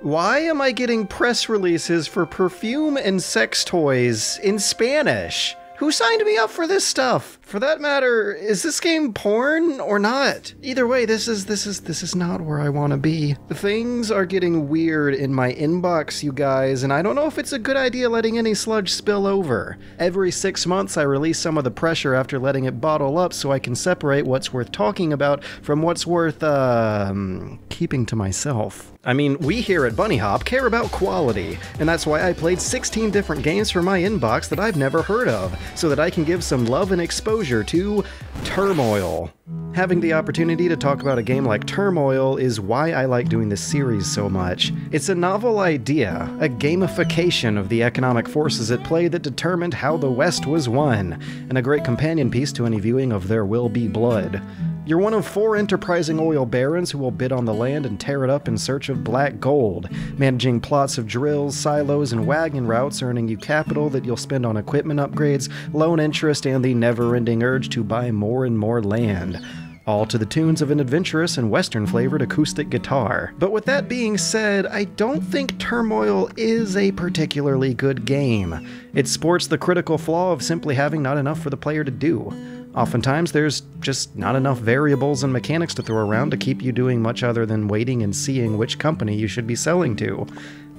Why am I getting press releases for perfume and sex toys in Spanish? Who signed me up for this stuff? For that matter, is this game porn or not? Either way, this is this is this is not where I want to be. The things are getting weird in my inbox, you guys, and I don't know if it's a good idea letting any sludge spill over. Every 6 months I release some of the pressure after letting it bottle up so I can separate what's worth talking about from what's worth um keeping to myself. I mean, we here at Bunnyhop care about quality, and that's why I played 16 different games from my inbox that I've never heard of, so that I can give some love and exposure to Turmoil. Having the opportunity to talk about a game like Turmoil is why I like doing this series so much. It's a novel idea, a gamification of the economic forces at play that determined how the West was won, and a great companion piece to any viewing of There Will Be Blood. You're one of four enterprising oil barons who will bid on the land and tear it up in search of black gold, managing plots of drills, silos, and wagon routes, earning you capital that you'll spend on equipment upgrades, loan interest, and the never ending urge to buy more and more land all to the tunes of an adventurous and western flavored acoustic guitar. But with that being said, I don't think Turmoil is a particularly good game. It sports the critical flaw of simply having not enough for the player to do. Oftentimes, there's just not enough variables and mechanics to throw around to keep you doing much other than waiting and seeing which company you should be selling to.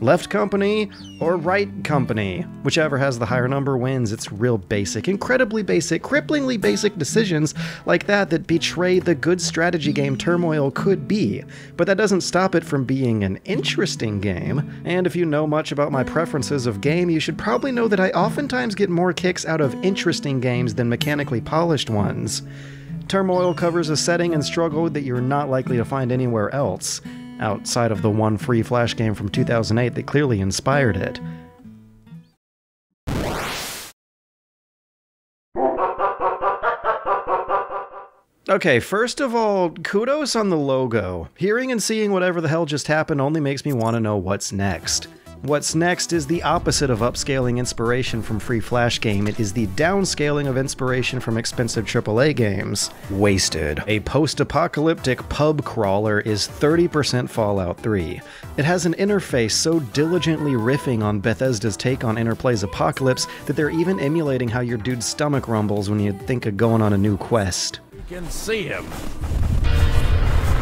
Left company or right company. Whichever has the higher number wins. It's real basic, incredibly basic, cripplingly basic decisions like that that betray the good strategy game Turmoil could be. But that doesn't stop it from being an interesting game. And if you know much about my preferences of game, you should probably know that I oftentimes get more kicks out of interesting games than mechanically polished ones. Turmoil covers a setting and struggle that you're not likely to find anywhere else outside of the one free Flash game from 2008 that clearly inspired it. Okay, first of all, kudos on the logo. Hearing and seeing whatever the hell just happened only makes me want to know what's next. What's next is the opposite of upscaling inspiration from free Flash game. It is the downscaling of inspiration from expensive AAA games. Wasted. A post-apocalyptic pub crawler is 30% Fallout 3. It has an interface so diligently riffing on Bethesda's take on Interplay's Apocalypse that they're even emulating how your dude's stomach rumbles when you think of going on a new quest. You can see him.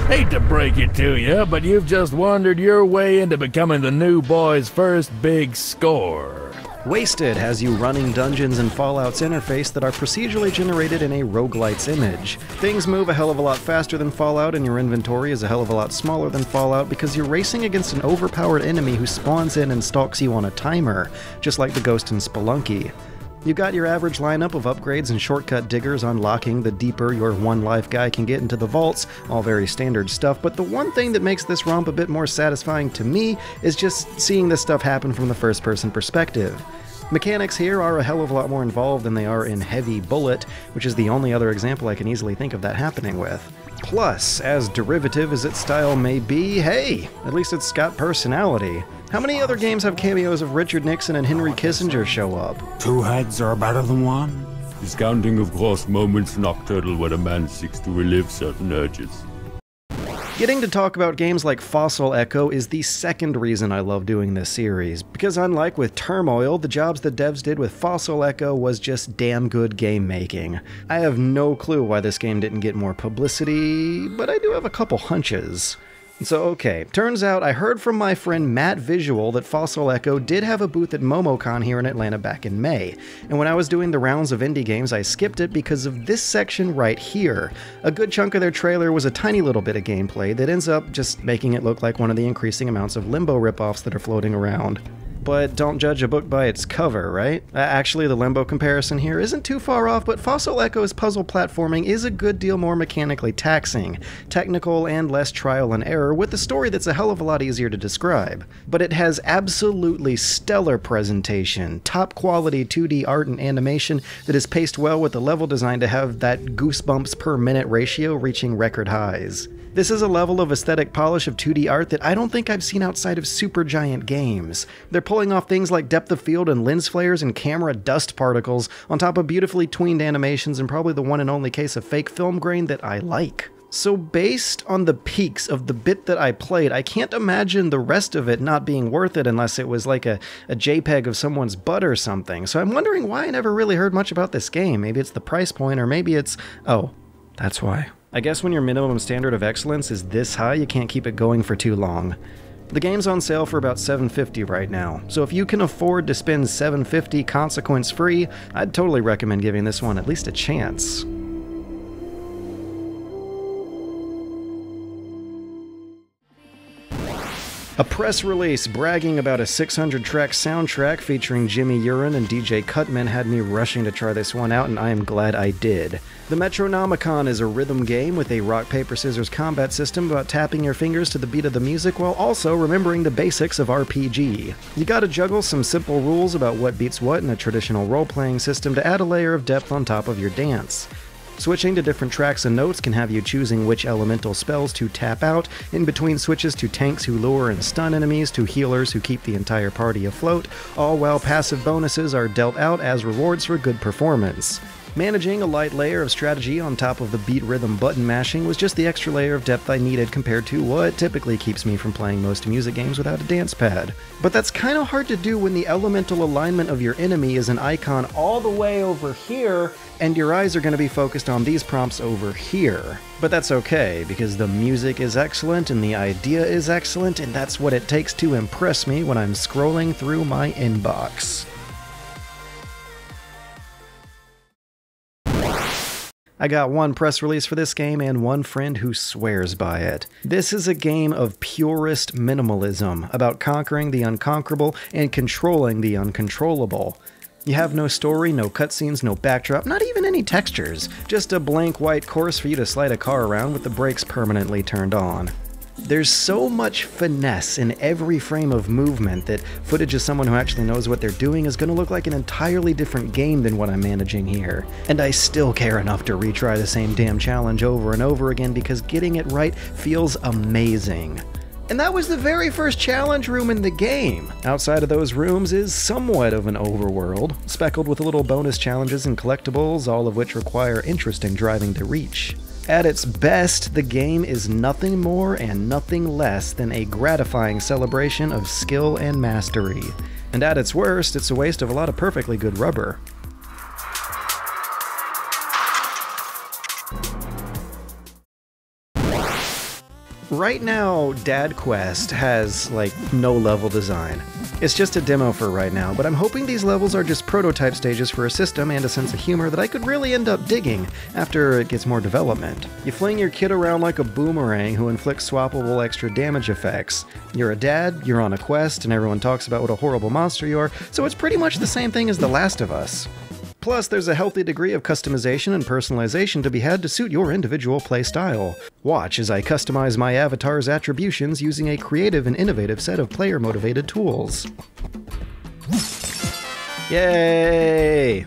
Hate to break it to you, but you've just wandered your way into becoming the new boy's first big score. Wasted has you running dungeons in Fallout's interface that are procedurally generated in a roguelite's image. Things move a hell of a lot faster than Fallout, and your inventory is a hell of a lot smaller than Fallout because you're racing against an overpowered enemy who spawns in and stalks you on a timer, just like the ghost in Spelunky. You got your average lineup of upgrades and shortcut diggers unlocking the deeper your one life guy can get into the vaults, all very standard stuff, but the one thing that makes this romp a bit more satisfying to me is just seeing this stuff happen from the first person perspective. Mechanics here are a hell of a lot more involved than they are in Heavy Bullet, which is the only other example I can easily think of that happening with. Plus, as derivative as its style may be, hey, at least it's got personality. How many other games have cameos of Richard Nixon and Henry Kissinger show up? Two heads are better than one. Discounting, of course, moments nocturnal when a man seeks to relive certain urges. Getting to talk about games like Fossil Echo is the second reason I love doing this series, because unlike with Turmoil, the jobs the devs did with Fossil Echo was just damn good game making. I have no clue why this game didn't get more publicity, but I do have a couple hunches. So, okay, turns out I heard from my friend Matt Visual that Fossil Echo did have a booth at MomoCon here in Atlanta back in May, and when I was doing the rounds of indie games, I skipped it because of this section right here. A good chunk of their trailer was a tiny little bit of gameplay that ends up just making it look like one of the increasing amounts of Limbo ripoffs that are floating around but don't judge a book by its cover, right? Uh, actually, the Limbo comparison here isn't too far off, but Fossil Echo's puzzle platforming is a good deal more mechanically taxing, technical and less trial and error, with a story that's a hell of a lot easier to describe. But it has absolutely stellar presentation, top quality 2D art and animation that is paced well with the level design to have that goosebumps per minute ratio reaching record highs. This is a level of aesthetic polish of 2D art that I don't think I've seen outside of Supergiant games. They're pulling off things like depth of field and lens flares and camera dust particles, on top of beautifully tweened animations and probably the one and only case of fake film grain that I like. So, based on the peaks of the bit that I played, I can't imagine the rest of it not being worth it unless it was like a, a JPEG of someone's butt or something. So, I'm wondering why I never really heard much about this game. Maybe it's the price point, or maybe it's. Oh, that's why. I guess when your minimum standard of excellence is this high, you can't keep it going for too long. The game's on sale for about 750 right now, so if you can afford to spend 750 consequence free, I'd totally recommend giving this one at least a chance. A press release bragging about a 600 track soundtrack featuring Jimmy Urine and DJ Cutman had me rushing to try this one out, and I am glad I did. The Metronomicon is a rhythm game with a rock, paper, scissors combat system about tapping your fingers to the beat of the music while also remembering the basics of RPG. You gotta juggle some simple rules about what beats what in a traditional role playing system to add a layer of depth on top of your dance. Switching to different tracks and notes can have you choosing which elemental spells to tap out, in between switches to tanks who lure and stun enemies, to healers who keep the entire party afloat, all while passive bonuses are dealt out as rewards for good performance. Managing a light layer of strategy on top of the beat rhythm button mashing was just the extra layer of depth I needed compared to what typically keeps me from playing most music games without a dance pad. But that's kind of hard to do when the elemental alignment of your enemy is an icon all the way over here, and your eyes are going to be focused on these prompts over here. But that's okay, because the music is excellent and the idea is excellent, and that's what it takes to impress me when I'm scrolling through my inbox. I got one press release for this game and one friend who swears by it. This is a game of purist minimalism, about conquering the unconquerable and controlling the uncontrollable. You have no story, no cutscenes, no backdrop, not even any textures. Just a blank white course for you to slide a car around with the brakes permanently turned on. There's so much finesse in every frame of movement that footage of someone who actually knows what they're doing is going to look like an entirely different game than what I'm managing here. And I still care enough to retry the same damn challenge over and over again because getting it right feels amazing. And that was the very first challenge room in the game. Outside of those rooms is somewhat of an overworld, speckled with little bonus challenges and collectibles, all of which require interesting driving to reach. At its best, the game is nothing more and nothing less than a gratifying celebration of skill and mastery. And at its worst, it's a waste of a lot of perfectly good rubber. Right now, Dad Quest has like no level design. It's just a demo for right now, but I'm hoping these levels are just prototype stages for a system and a sense of humor that I could really end up digging after it gets more development. You fling your kid around like a boomerang who inflicts swappable extra damage effects. You're a dad, you're on a quest, and everyone talks about what a horrible monster you are, so it's pretty much the same thing as The Last of Us. Plus, there's a healthy degree of customization and personalization to be had to suit your individual playstyle. Watch as I customize my avatar's attributions using a creative and innovative set of player motivated tools. Yay!